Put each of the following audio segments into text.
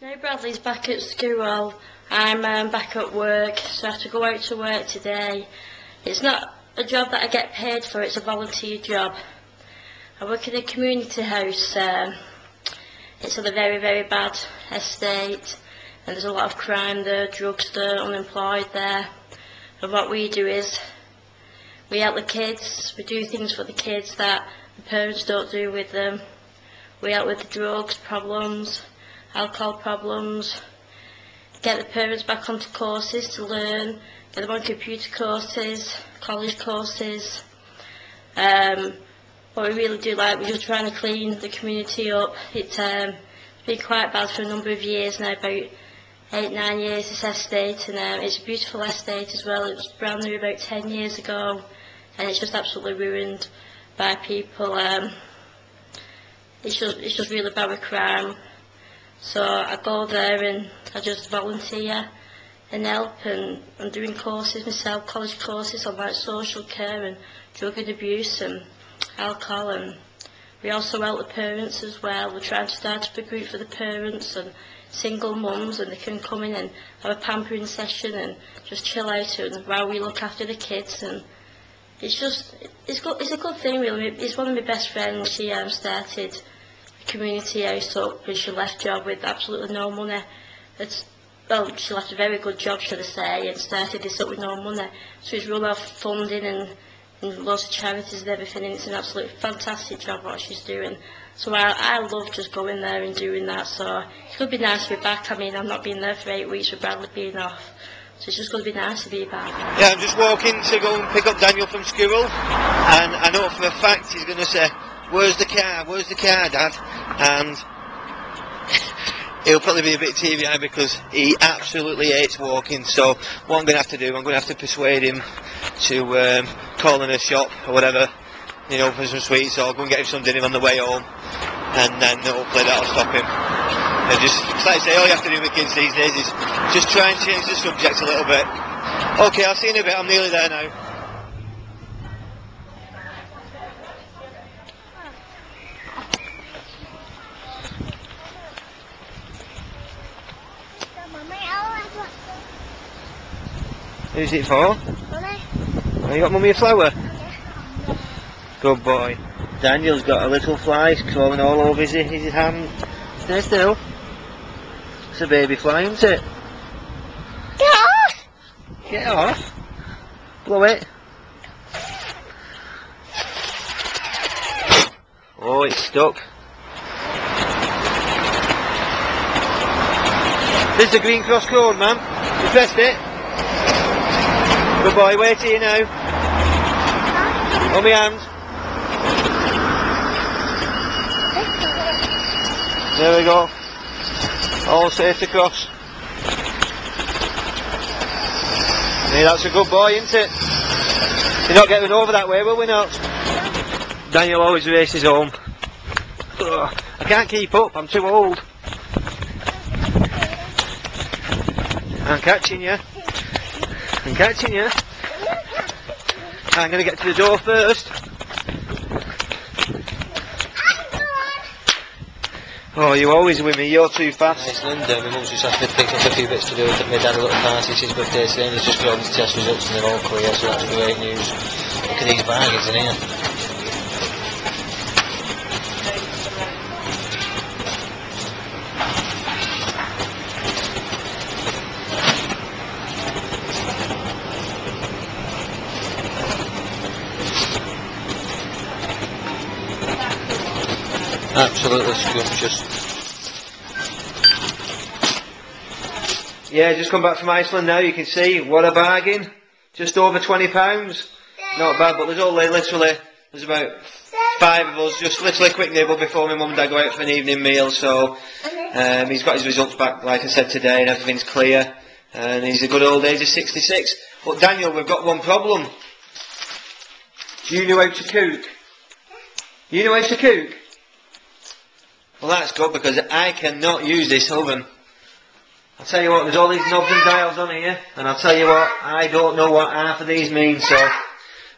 No, Bradley's back at school. I'm um, back at work, so I have to go out to work today. It's not a job that I get paid for, it's a volunteer job. I work in a community house. Um, it's on a very, very bad estate, and there's a lot of crime there, drugs there, unemployed there. And what we do is we help the kids, we do things for the kids that the parents don't do with them. We help with the drugs problems, alcohol problems, get the parents back onto courses to learn, get them on computer courses, college courses. Um, what we really do like, we're just trying to clean the community up. It's um, been quite bad for a number of years now, about eight, nine years, this estate, and um, it's a beautiful estate as well. It was brand new about 10 years ago, and it's just absolutely ruined by people. Um, it's just, it's just really bad with crime. So I go there and I just volunteer and help and I'm doing courses myself, college courses on like social care and drug and abuse and alcohol and we also help the parents as well. We're trying to start up a group for the parents and single mums and they can come in and have a pampering session and just chill out and while we look after the kids and it's just it's good it's a good thing really it's one of my best friends she um, started community house up and she left job with absolutely no money. It's well she left a very good job should I say and started this up with no money. So it's run off funding and, and lots of charities and everything and it's an absolutely fantastic job what she's doing. So I, I love just going there and doing that so it could be nice to be back. I mean I've not been there for eight weeks with Bradley being off. So it's just going to be nice to be back. Yeah, I'm just walking to go and pick up Daniel from school, and I know for a fact he's going to say, "Where's the car? Where's the car, Dad?" And he'll probably be a bit teary-eyed because he absolutely hates walking. So what I'm going to have to do, I'm going to have to persuade him to um, call in a shop or whatever, you know, for some sweets, or go and get him some dinner on the way home, and then hopefully that'll stop him. And just, like I say, all you have to do with kids these days is just try and change the subject a little bit. Okay, I'll see you in a bit. I'm nearly there now. Who's it for? Mummy. Oh, you got mummy a flower? Yeah. Good boy. Daniel's got a little fly crawling all over his, his hand. Stay still. It's a baby fly, isn't it? Get off. Get off? Blow it. Oh, it's stuck. This is the Green Cross code, ma'am. You pressed it. Good boy, where wait you now. On my hand. There we go. All safe across. cross. Yeah, that's a good boy, isn't it? You're not getting over that way, will we not? Daniel always races home. Ugh, I can't keep up, I'm too old. I'm catching you. I'm catching you. I'm going to get to the door first. Oh, you're always with me, you're too fast. It's Linda, my mum's just me to pick up a few bits to do with my dad a little party, it's his birthday and he's just got his test results and they're all clear, so that's great news. Look at these bargains in here. Absolutely scrumptious. Yeah, just come back from Iceland now, you can see, what a bargain. Just over £20. Not bad, but there's only literally, there's about five of us, just literally quick nibble before my mum and dad go out for an evening meal, so um, he's got his results back, like I said today, and everything's clear. And he's a good old age of 66. But Daniel, we've got one problem. Do you know how to cook? You know how to cook? Well, that's good because I cannot use this oven. I'll tell you what, there's all these knobs and dials on here, and I'll tell you what, I don't know what half of these mean, so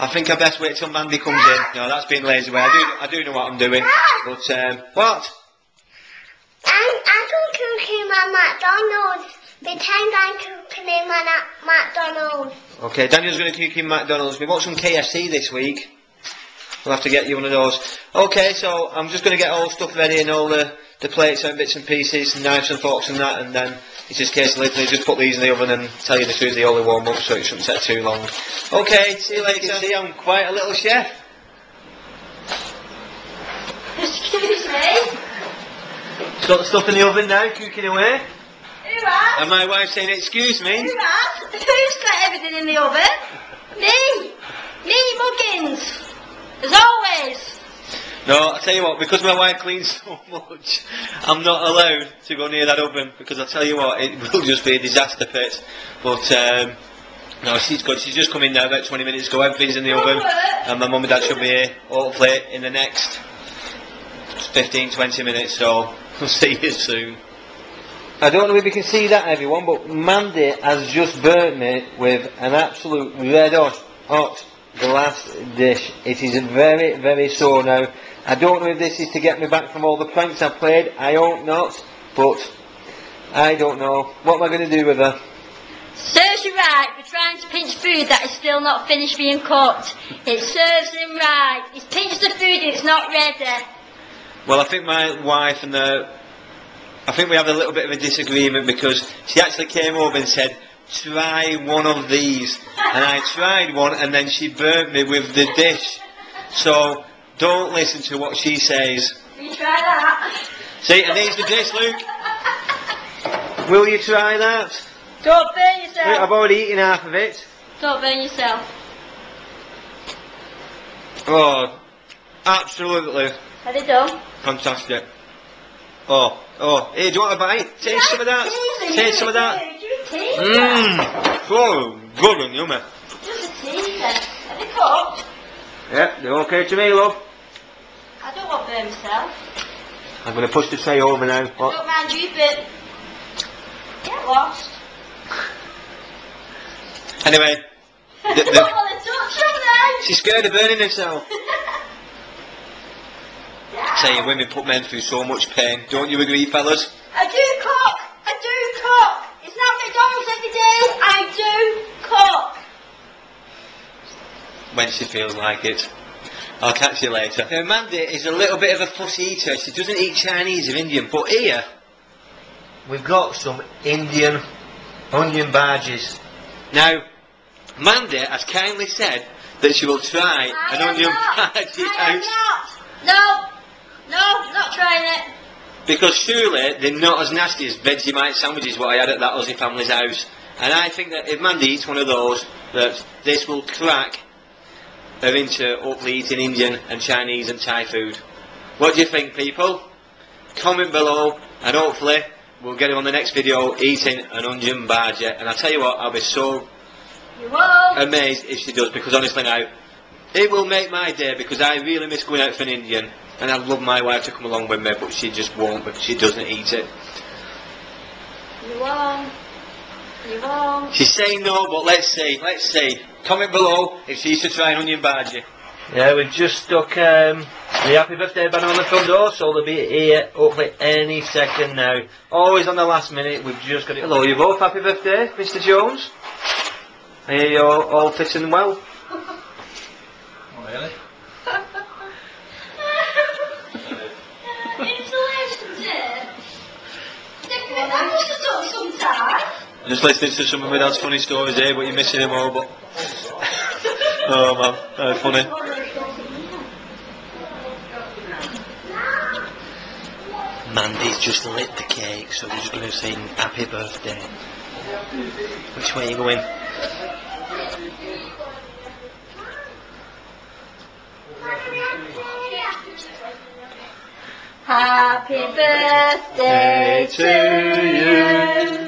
I think I best wait till Mandy comes in. No, that's being lazy way. I do, I do know what I'm doing, but um, what? I'm, I can cook in my McDonald's. Pretend I'm cooking in my na- McDonald's. Okay, Daniel's going to cook in McDonald's. We bought some KFC this week. We'll have to get you one of those. Okay, so I'm just going to get all the stuff ready and all the, the plates and bits and pieces, and knives and forks and that, and then it's just a case of literally just put these in the oven and tell you the truth, they only warm up, so it shouldn't take too long. Okay, see you later. See, I'm quite a little chef. Excuse me. Got the stuff in the oven now, cooking away. Who has? And my wife saying, excuse me. Who has? Who's got everything in the oven? Me. Me, Muggins. As always. No, I tell you what, because my wife cleans so much, I'm not allowed to go near that oven because I tell you what, it will just be a disaster pit. But um, no, she's good. She's just come in now about 20 minutes ago. Everything's in the oven, and my mum and dad should be here hopefully in the next 15, 20 minutes. So we'll see you soon. I don't know if you can see that, everyone, but Mandy has just burnt me with an absolute red hot, hot glass dish. It is very, very sore now. I don't know if this is to get me back from all the pranks I've played. I hope not, but I don't know. What am I going to do with her? Serves you right for trying to pinch food that is still not finished being cooked. It serves him right. He's pinched the food and it's not ready. Well, I think my wife and the, I think we have a little bit of a disagreement because she actually came over and said, try one of these. And I tried one and then she burnt me with the dish. So, don't listen to what she says. You try that. See, and there's the dish, Luke. Will you try that? Don't burn Look, I've already eaten half of it. Don't burn yourself. Oh, absolutely Are they done? fantastic. Oh, oh, hey, do you want a bite? Taste some of that. Taste some of that. You Mmm, so good and yummy. Just a teaser. Are they cooked? Yep, they're okay to me, love. I don't want to burn myself. I'm going to push the tray over now. What? don't mind you, but get lost. Anyway, The- the- want to touch them then. she's scared of burning herself. yeah. Saying women put men through so much pain. Don't you agree, fellas? I do cook. I do cook. It's not McDonald's every day. I do cook. When she feels like it. I'll catch you later. Now, Mandy is a little bit of a fussy eater. She doesn't eat Chinese or Indian. But here, we've got some Indian onion bhajis. Now, Mandy has kindly said that she will try I an onion not. barge I am out. not. No. No, not trying it. Because surely they're not as nasty as Vegemite sandwiches what I had at that Aussie family's house. And I think that if Mandy eats one of those, that this will crack her into hopefully eating Indian and Chinese and Thai food. What do you think, people? Comment below, and hopefully we'll get her on the next video eating an onion bhaji. And I tell you what, I'll be so amazed if she does, because honestly now, it will make my day because I really miss going out for an Indian. And I'd love my wife to come along with me, but she just won't because she doesn't eat it. You won't. You won't. She's saying no, but let's see, let's see. Comment below if she used to try an onion bhaji. Yeah, we've just stuck um, the happy birthday banner on the front door, so they'll be here hopefully any second now. Always on the last minute, we've just got it. Hello, you both. Happy birthday, Mr. Jones. I hear you're all fit and well. really? Insulation tip. That must have took some time. Just listening to some of my dad's funny stories here, but you're missing them all, but... oh man, that's funny. Mandy's just lit the cake, so we're just going to sing happy birthday. Which way are you going? Happy birthday to you.